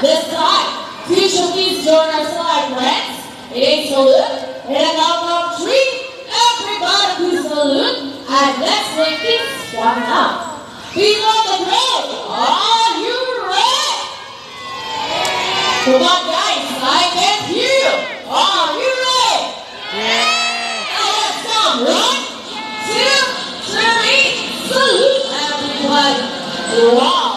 Please, please join us, side, friends. It is salute. And a count of three. Everybody please salute. And let's make it one up. People of the crowd, are you ready? Come on, guys. I can hear you. Are you ready? Yeah. Now let's come. One, two, three. Salute, everybody. One.